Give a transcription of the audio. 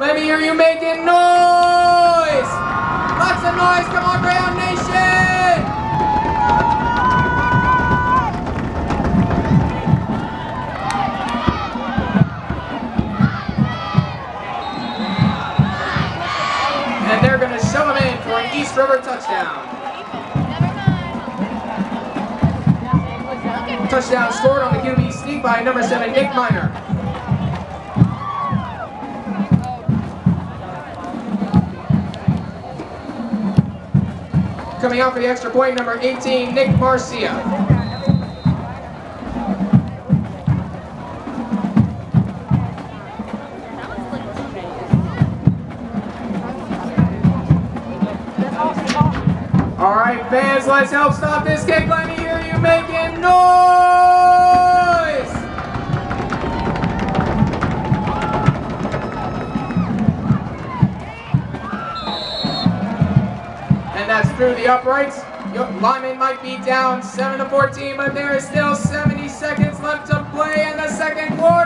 Let me hear you making noise! Lots of noise, come on, Greyhound Nation! And they're gonna shove him in for an East River touchdown. Touchdown scored on the QB sneak by number seven, Nick Miner. Coming out for the extra point, number 18, Nick Marcia. All right, fans, let's help stop this kick. Let me hear you making noise. And that's through the uprights. Your Lyman might be down 7 to 14, but there is still 70 seconds left to play in the second quarter.